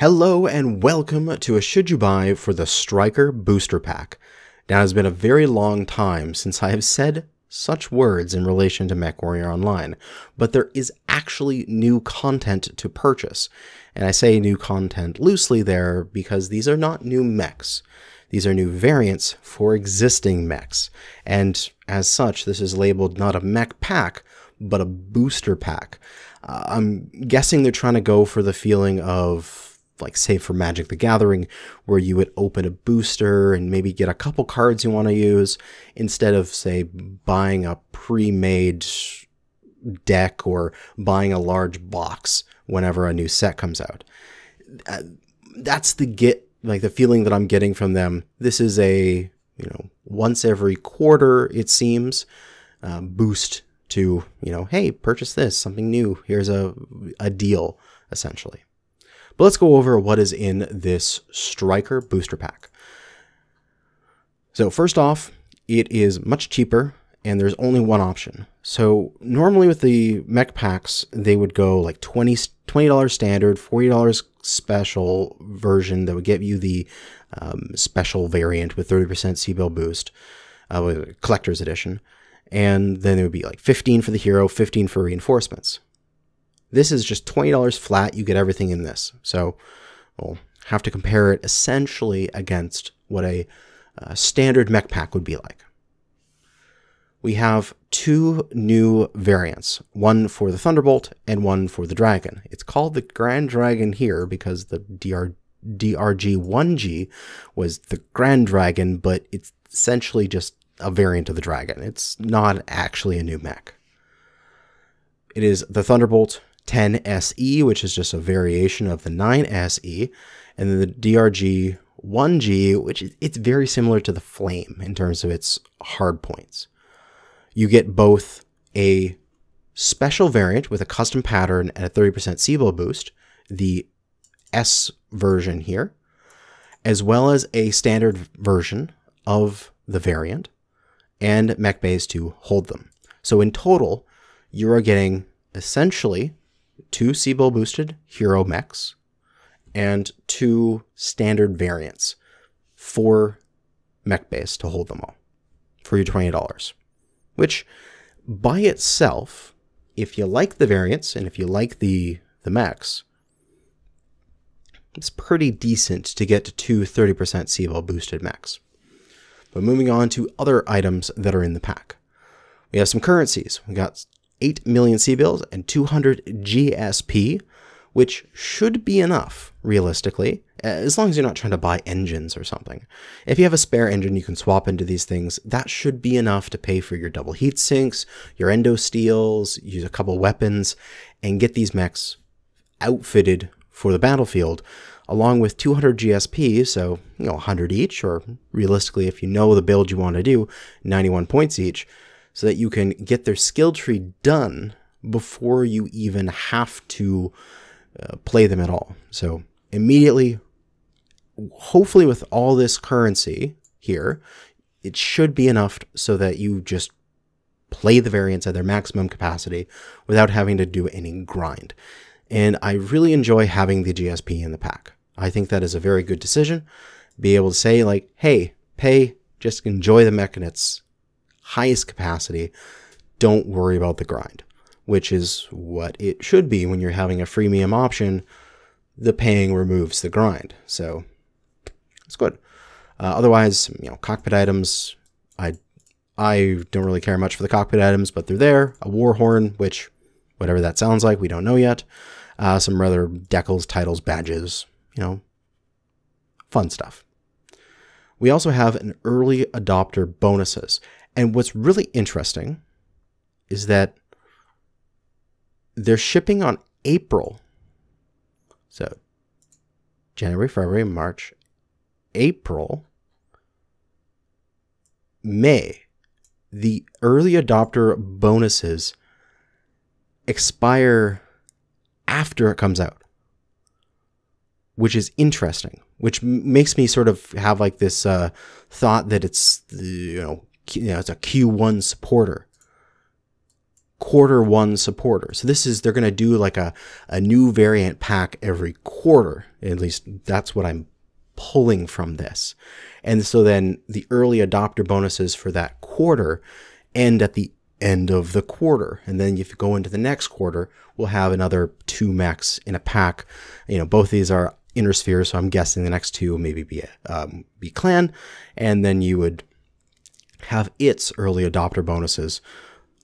Hello and welcome to a Should You Buy for the Stryker Booster Pack. Now, it has been a very long time since I have said such words in relation to MechWarrior Online, but there is actually new content to purchase. And I say new content loosely there because these are not new mechs. These are new variants for existing mechs. And as such, this is labeled not a mech pack, but a booster pack. Uh, I'm guessing they're trying to go for the feeling of like say for Magic the Gathering, where you would open a booster and maybe get a couple cards you want to use instead of say buying a pre-made deck or buying a large box whenever a new set comes out. Uh, that's the get like the feeling that I'm getting from them. This is a you know once every quarter it seems uh, boost to you know hey purchase this something new here's a a deal essentially. But let's go over what is in this Stryker booster pack. So first off, it is much cheaper and there's only one option. So normally with the mech packs, they would go like 20 $20 standard, $40 special version that would get you the um, special variant with 30% C-bill boost, uh, collector's edition. And then it would be like 15 for the hero, 15 for reinforcements. This is just $20 flat. You get everything in this. So we'll have to compare it essentially against what a uh, standard mech pack would be like. We have two new variants, one for the Thunderbolt and one for the Dragon. It's called the Grand Dragon here because the DR, DRG1G was the Grand Dragon, but it's essentially just a variant of the Dragon. It's not actually a new mech. It is the Thunderbolt 10 SE, which is just a variation of the 9 SE, and then the DRG 1G, which is, it's very similar to the Flame in terms of its hard points. You get both a special variant with a custom pattern and a 30% C-bill boost, the S version here, as well as a standard version of the variant and mech bays to hold them. So in total, you are getting essentially two C-bill boosted hero mechs and two standard variants, four mech base to hold them all for your $20. Which by itself, if you like the variants and if you like the, the mechs, it's pretty decent to get to two 30% C-bill boosted mechs. But moving on to other items that are in the pack. We have some currencies. We got 8 million C-bills and 200 GSP, which should be enough, realistically, eh, as long as you're not trying to buy engines or something. If you have a spare engine you can swap into these things, that should be enough to pay for your double heat sinks, your endo steels, use a couple weapons, and get these mechs outfitted for the battlefield, along with 200 GSP, so, you know, 100 each, or realistically, if you know the build you want to do, 91 points each so that you can get their skill tree done before you even have to uh, play them at all. So immediately, hopefully with all this currency here, it should be enough so that you just play the variants at their maximum capacity without having to do any grind. And I really enjoy having the GSP in the pack. I think that is a very good decision. Be able to say like, hey, pay, just enjoy the mech and it's highest capacity, don't worry about the grind, which is what it should be when you're having a freemium option. The paying removes the grind. So it's good. Uh, otherwise, you know, cockpit items, I I don't really care much for the cockpit items, but they're there. A war horn, which whatever that sounds like, we don't know yet. Uh, some rather decals, titles, badges, you know, fun stuff. We also have an early adopter bonuses. And what's really interesting is that they're shipping on April. So January, February, March, April, May. The early adopter bonuses expire after it comes out, which is interesting. Which makes me sort of have like this uh, thought that it's you know you know, it's a Q1 supporter. quarter one supporter. So this is, they're going to do like a, a new variant pack every quarter. At least that's what I'm pulling from this. And so then the early adopter bonuses for that quarter end at the end of the quarter. And then if you go into the next quarter, we'll have another two mechs in a pack. You know, both these are inner spheres, so I'm guessing the next two will maybe be um, be clan, and then you would have its early adopter bonuses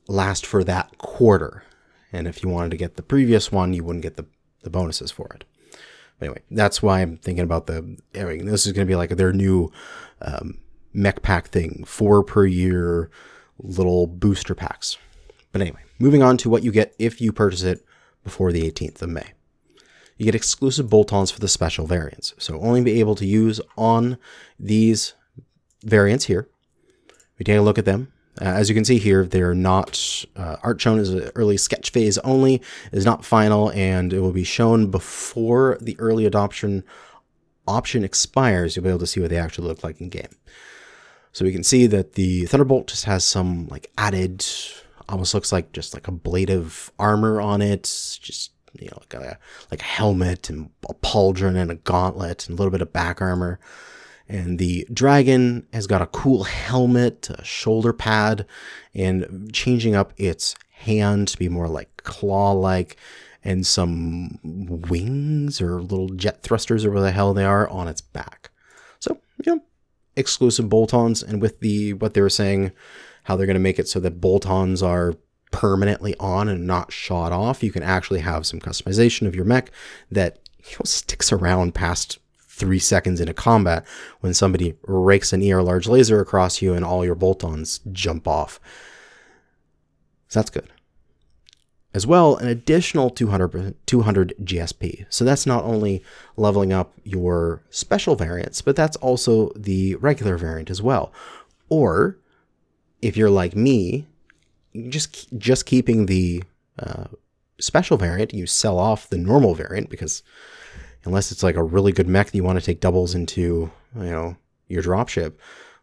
last for that quarter. And if you wanted to get the previous one, you wouldn't get the, the bonuses for it. But anyway, that's why I'm thinking about the. I mean, this is going to be like their new um, mech pack thing, four per year little booster packs. But anyway, moving on to what you get if you purchase it before the 18th of May. You get exclusive bolt-ons for the special variants. So only be able to use on these variants here. We take a look at them. Uh, as you can see here, they're not, uh, art shown as an early sketch phase only, is not final, and it will be shown before the early adoption option expires. You'll be able to see what they actually look like in game. So we can see that the Thunderbolt just has some like added, almost looks like just like a blade of armor on it. Just, you know, like a, like a helmet and a pauldron and a gauntlet and a little bit of back armor. And the dragon has got a cool helmet, a shoulder pad, and changing up its hand to be more like claw-like and some wings or little jet thrusters or whatever the hell they are on its back. So, you know, exclusive bolt-ons and with the what they were saying how they're going to make it so that bolt-ons are permanently on and not shot off you can actually have some customization of your mech that you know, sticks around past three seconds into combat when somebody rakes an ER large laser across you and all your bolt-ons jump off so that's good as well an additional 200, 200 GSP. So that's not only leveling up your special variants, but that's also the regular variant as well. Or if you're like me, just just keeping the uh, special variant, you sell off the normal variant because unless it's like a really good mech that you want to take doubles into, you know, your dropship,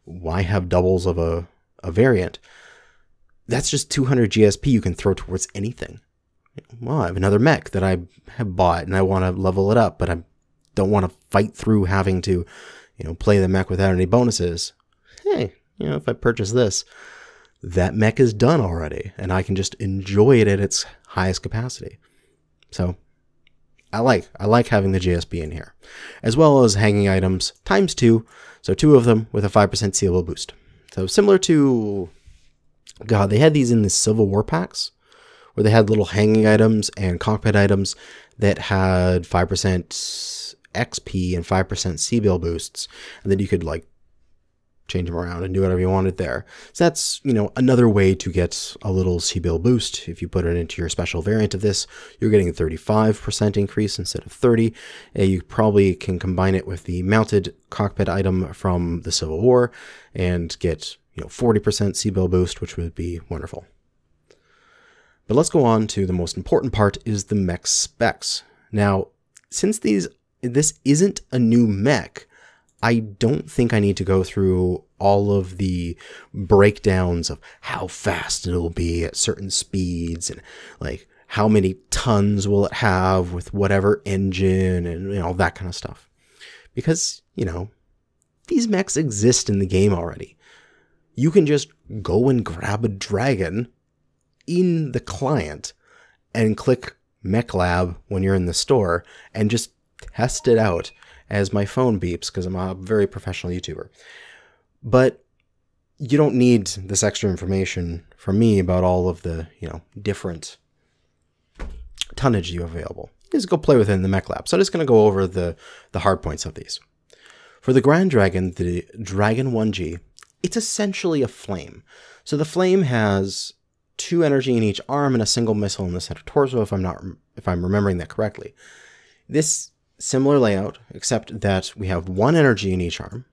why have doubles of a, a variant? that's just 200 GSP you can throw towards anything. Well, I have another mech that I have bought and I want to level it up, but I don't want to fight through having to, you know, play the mech without any bonuses. Hey, you know, if I purchase this, that mech is done already and I can just enjoy it at its highest capacity. So I like I like having the GSP in here, as well as hanging items times two, so two of them with a five percent sealable boost. So similar to God, they had these in the Civil War packs where they had little hanging items and cockpit items that had 5% XP and 5% C-bill boosts. And then you could like change them around and do whatever you wanted there. So that's, you know, another way to get a little C-bill boost. If you put it into your special variant of this, you're getting a 35% increase instead of 30. Uh, you probably can combine it with the mounted cockpit item from the Civil War and get you know, 40% C-bill boost, which would be wonderful. But let's go on to the most important part is the mech specs. Now, since these this isn't a new mech, I don't think I need to go through all of the breakdowns of how fast it'll be at certain speeds and like how many tons will it have with whatever engine and you know that kind of stuff. Because, you know, these mechs exist in the game already you can just go and grab a dragon in the client and click mech lab when you're in the store and just test it out as my phone beeps because I'm a very professional YouTuber. But you don't need this extra information from me about all of the, you know, different tonnage you have available. Just go play within the mech lab. So I'm just going to go over the, the hard points of these. For the Grand Dragon, the Dragon 1G it's essentially a flame. So the flame has two energy in each arm and a single missile in the center torso, if I'm not if I'm remembering that correctly. This similar layout, except that we have one energy in each arm,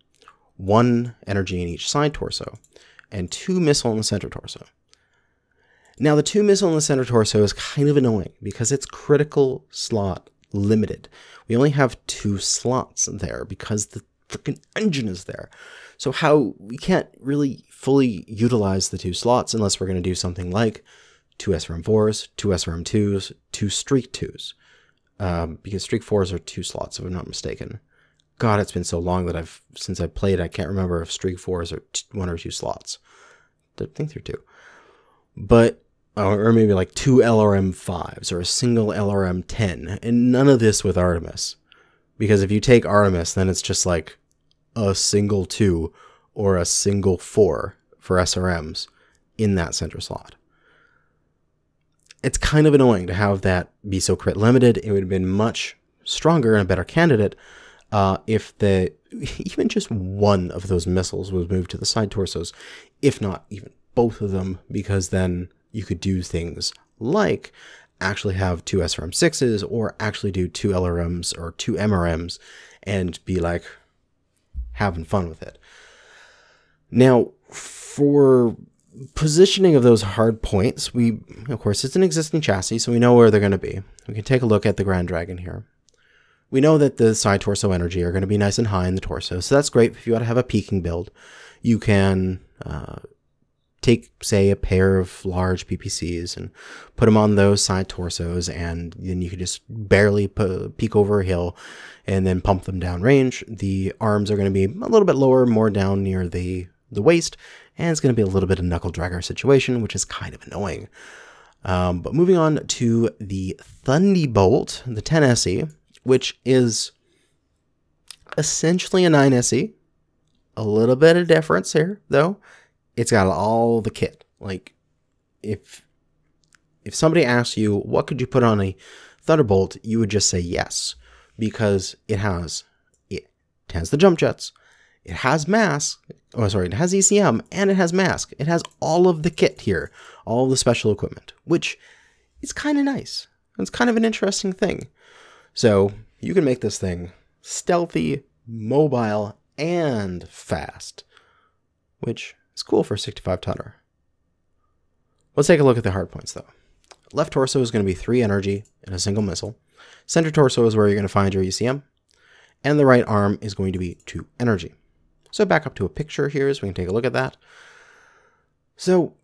one energy in each side torso, and two missile in the center torso. Now the two missile in the center torso is kind of annoying because it's critical slot limited. We only have two slots there because the freaking engine is there. So how we can't really fully utilize the two slots unless we're going to do something like two SRM4s, two SRM2s, two Streak 2s. Um, because Streak 4s are two slots, if I'm not mistaken. God, it's been so long that I've since I played. I can't remember if Streak 4s are one or two slots. I think they're two. But or maybe like two LRM 5s or a single LRM 10, and none of this with Artemis. Because if you take Artemis, then it's just like a single 2 or a single 4 for SRMs in that center slot. It's kind of annoying to have that be so crit limited. It would have been much stronger and a better candidate uh, if the even just one of those missiles was moved to the side torsos, if not even both of them, because then you could do things like actually have two SRM6s or actually do two LRMs or two MRMs and be like having fun with it. Now, for positioning of those hard points, we, of course, it's an existing chassis, so we know where they're going to be. We can take a look at the Grand Dragon here. We know that the side torso energy are going to be nice and high in the torso, so that's great if you want to have a peaking build. You can uh, take, say, a pair of large PPCs and put them on those side torsos, and then you can just barely peek over a hill and then pump them down range. The arms are going to be a little bit lower, more down near the, the waist, and it's going to be a little bit of knuckle dragger situation, which is kind of annoying. Um, but moving on to the Thunderbolt, the 10SE, which is essentially a 9SE. A little bit of difference here, though it's got all the kit. Like if if somebody asks you what could you put on a Thunderbolt, you would just say yes because it has it has the jump jets, it has mask. Oh, sorry, it has ECM and it has mask. It has all of the kit here, all the special equipment, which is kind of nice. It's kind of an interesting thing. So you can make this thing stealthy, mobile, and fast, which is cool for a 65 tonner. Let's take a look at the hard points though. Left torso is going to be 3 energy and a single missile. Center torso is where you're going to find your ECM. And the right arm is going to be 2 energy. So back up to a picture here so we can take a look at that. So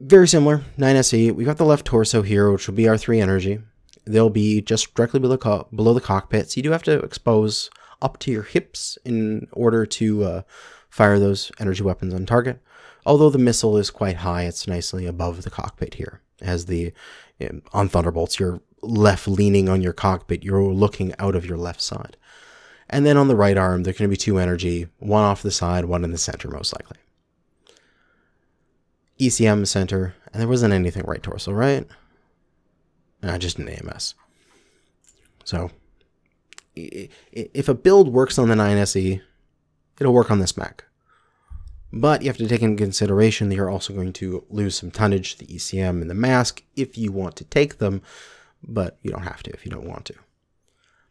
very similar, 9SE. We've got the left torso here, which will be our 3 energy. They'll be just directly below, below the cockpit, so you do have to expose up to your hips in order to uh, fire those energy weapons on target. Although the missile is quite high, it's nicely above the cockpit here. As the on Thunderbolts, you're left leaning on your cockpit, you're looking out of your left side. And then on the right arm, there's going to be two energy, one off the side, one in the center, most likely. ECM center, and there wasn't anything right torso, right? Nah, just an AMS. So, if a build works on the 9SE, it'll work on this Mac. But you have to take into consideration that you're also going to lose some tonnage, the ECM and the mask, if you want to take them, but you don't have to if you don't want to.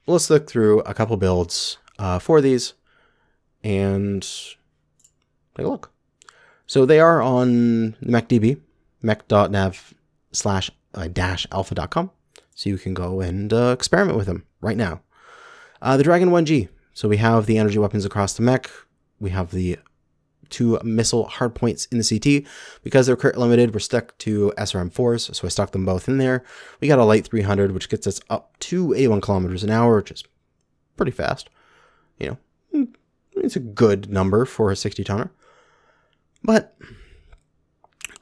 Let's look through a couple builds uh, for these and take a look. So they are on MechDB, mech.nav slash uh, dash alpha.com. So you can go and uh, experiment with them right now. Uh, the Dragon 1G. So we have the energy weapons across the mech. We have the two missile hardpoints in the CT. Because they're crit limited, we're stuck to SRM4s, so I stuck them both in there. We got a light 300, which gets us up to 81 kilometers an hour, which is pretty fast. You know, hmm, it's a good number for a 60 tonner. But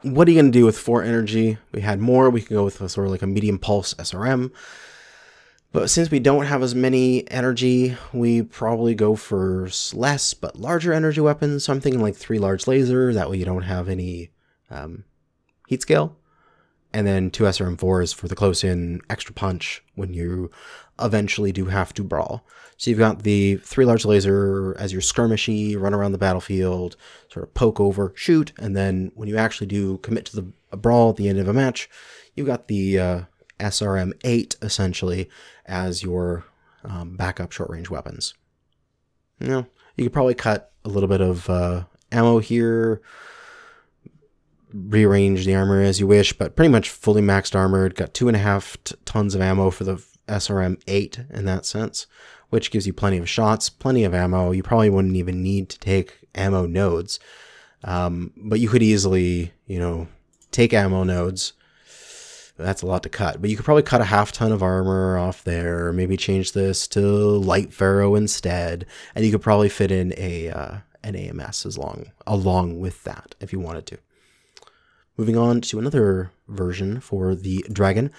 what are you going to do with 4 energy? We had more. We could go with a, sort of like a medium pulse SRM. But since we don't have as many energy, we probably go for less but larger energy weapons. So I'm thinking like three large laser. That way you don't have any um, heat scale. And then two SRM4s for the close in extra punch when you eventually do have to brawl. So you've got the three large laser as your skirmishy, run around the battlefield, sort of poke over, shoot, and then when you actually do commit to the brawl at the end of a match, you've got the uh, SRM 8 essentially as your um, backup short range weapons. You know, you could probably cut a little bit of uh, ammo here, rearrange the armor as you wish, but pretty much fully maxed armored. Got two and a half tons of ammo for the SRM 8 in that sense, which gives you plenty of shots, plenty of ammo. You probably wouldn't even need to take ammo nodes, um, but you could easily, you know, take ammo nodes That's a lot to cut, but you could probably cut a half ton of armor off there. Maybe change this to light ferro instead, and you could probably fit in a uh, an AMS as long along with that if you wanted to. Moving on to another version for the Dragon,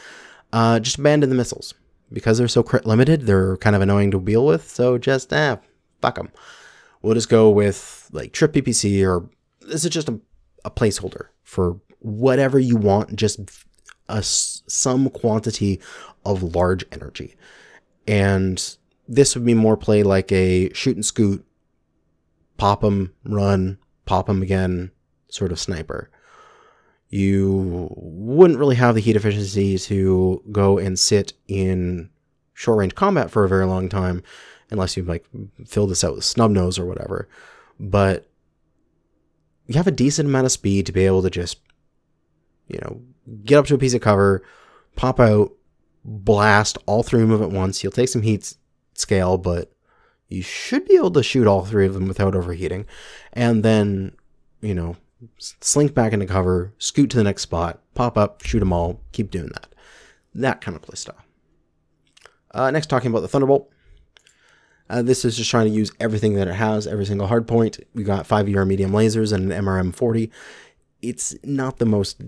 uh, just abandon the missiles because they're so crit limited. They're kind of annoying to deal with, so just eh, fuck them. We'll just go with like trip PPC or this is just a, a placeholder for whatever you want. Just a some quantity of large energy. And this would be more play like a shoot and scoot, pop them, run, pop them again sort of sniper. You wouldn't really have the heat efficiency to go and sit in short range combat for a very long time unless you like fill this out with snub nose or whatever. But you have a decent amount of speed to be able to just, you know, get up to a piece of cover, pop out, blast all three of them at once. You'll take some heat scale, but you should be able to shoot all three of them without overheating. And then, you know, slink back into cover, scoot to the next spot, pop up, shoot them all, keep doing that. That kind of playstyle. Uh, next, talking about the Thunderbolt. Uh, this is just trying to use everything that it has, every single hardpoint. We got 5 ER medium lasers and an MRM 40. It's not the most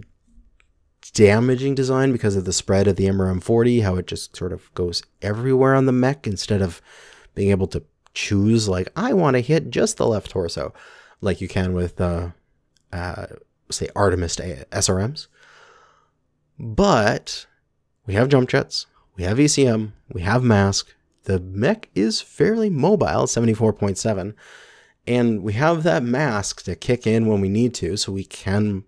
damaging design because of the spread of the MRM40, how it just sort of goes everywhere on the mech instead of being able to choose, like, I want to hit just the left torso, like you can with, uh, uh, say, Artemis SRMs. But we have jump jets, we have ECM, we have mask. The mech is fairly mobile, 74.7, and we have that mask to kick in when we need to, so we can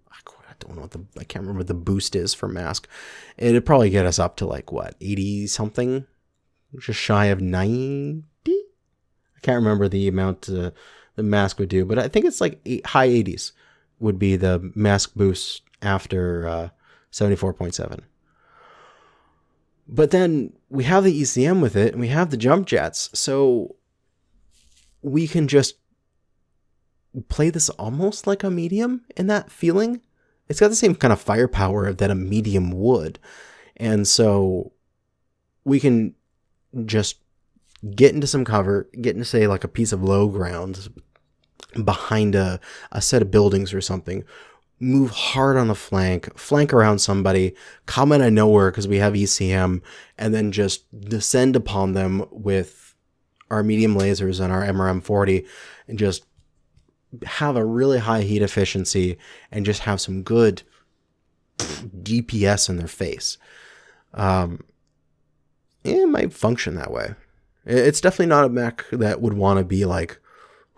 don't know what the I can't remember what the boost is for mask. It'd probably get us up to like what 80 something, just shy of 90. I can't remember the amount uh, the mask would do, but I think it's like eight, high 80s would be the mask boost after uh, 74.7. But then we have the ECM with it, and we have the jump jets, so we can just play this almost like a medium in that feeling it's got the same kind of firepower that a medium would. And so we can just get into some cover, get into, say, like a piece of low ground behind a, a set of buildings or something, move hard on the flank, flank around somebody, come out of nowhere because we have ECM, and then just descend upon them with our medium lasers and our MRM40 and just have a really high heat efficiency and just have some good DPS in their face. Um, it might function that way. It's definitely not a mech that would want to be like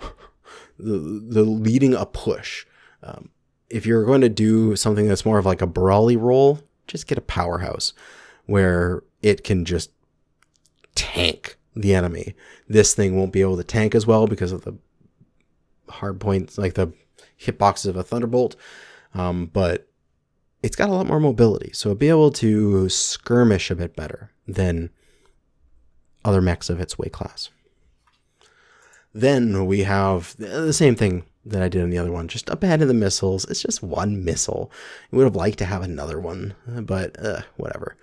the, the leading a push. Um, if you're going to do something that's more of like a brawly role, just get a powerhouse where it can just tank the enemy. This thing won't be able to tank as well because of the hard points, like the hitboxes of a Thunderbolt, um, but it's got a lot more mobility, so be able to skirmish a bit better than other mechs of its weight class. Then we have the same thing that I did in the other one, just abandon the missiles. It's just one missile. We would have liked to have another one, but uh, whatever.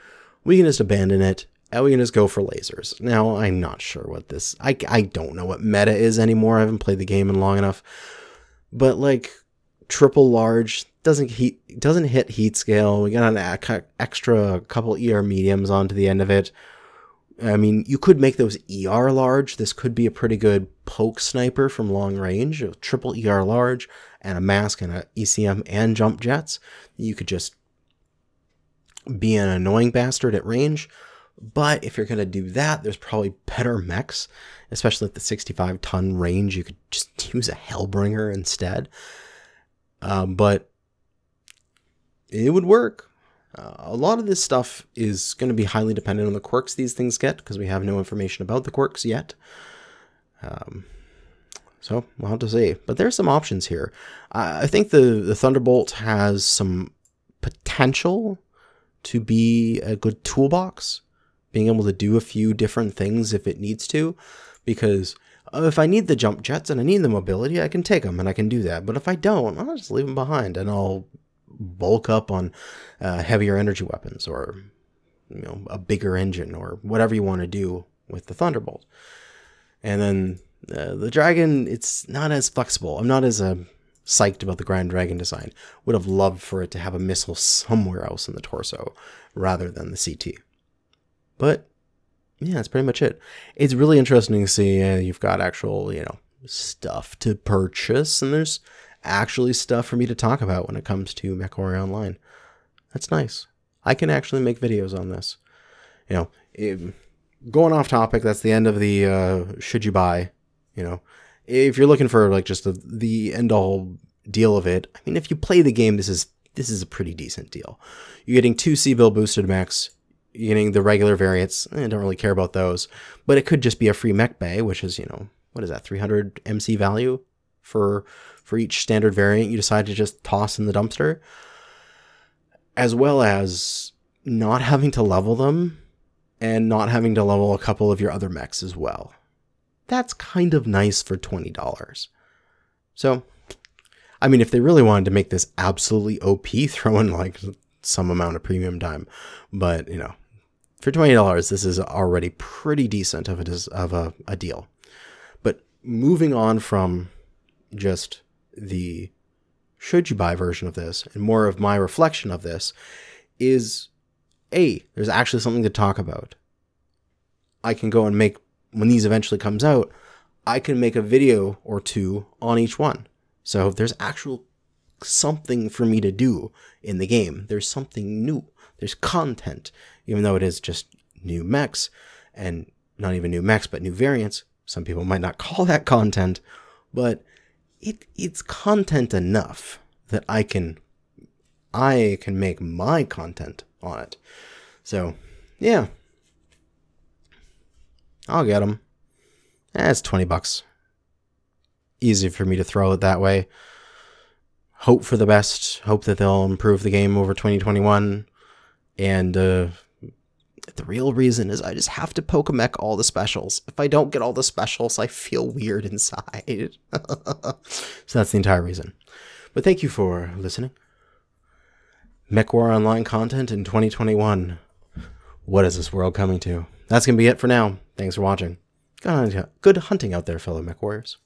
We can just abandon it and we can just go for lasers. Now, I'm not sure what this, I, I don't know what meta is anymore. I haven't played the game in long enough. But like triple large doesn't heat, doesn't hit heat scale. We got an extra couple ER mediums onto the end of it. I mean, you could make those ER large. This could be a pretty good poke sniper from long range, a triple ER large, and a mask and a ECM and jump jets. You could just be an annoying bastard at range. But if you're going to do that, there's probably better mechs, especially at the 65 ton range. You could just use a Hellbringer instead. Uh, but it would work. Uh, a lot of this stuff is going to be highly dependent on the quirks these things get because we have no information about the quirks yet. Um, so we'll have to see. But there's some options here. I think the, the Thunderbolt has some potential to be a good toolbox being able to do a few different things if it needs to, because uh, if I need the jump jets and I need the mobility, I can take them and I can do that. But if I don't, I'll just leave them behind and I'll bulk up on uh, heavier energy weapons or you know a bigger engine or whatever you want to do with the Thunderbolt. And then uh, the Dragon, it's not as flexible. I'm not as uh, psyched about the Grand Dragon design. Would have loved for it to have a missile somewhere else in the torso rather than the CT. But yeah, that's pretty much it. It's really interesting to see uh, you've got actual, you know, stuff to purchase, and there's actually stuff for me to talk about when it comes to MechWarrior Online. That's nice. I can actually make videos on this. You know, going off topic, that's the end of the uh, should you buy. You know, if you're looking for like just the, the end all deal of it, I mean, if you play the game, this is this is a pretty decent deal. You're getting two C-Bill boosted you're getting the regular variants. I don't really care about those, but it could just be a free mech bay, which is you know what is that 300 MC value for for each standard variant you decide to just toss in the dumpster, as well as not having to level them and not having to level a couple of your other mechs as well. That's kind of nice for $20. So, I mean, if they really wanted to make this absolutely OP, throw in like some amount of premium time. But, you know, for $20, this is already pretty decent of, is, of a, a deal. But moving on from just the should you buy version of this and more of my reflection of this is a there's actually something to talk about i can go and make when these eventually comes out i can make a video or two on each one so there's actual something for me to do in the game there's something new there's content even though it is just new mechs and not even new mechs but new variants some people might not call that content but it it's content enough that I can I can make my content on it. So, yeah. I'll get them. That's 20 bucks. Easy for me to throw it that way. Hope for the best. Hope that they'll improve the game over 2021. And uh, the real reason is I just have to poke a mech all the specials. If I don't get all the specials, I feel weird inside. so that's the entire reason. But thank you for listening. MechWar Online content in 2021. What is this world coming to? That's going to be it for now. Thanks for watching. Good hunting out there, fellow Mech Warriors.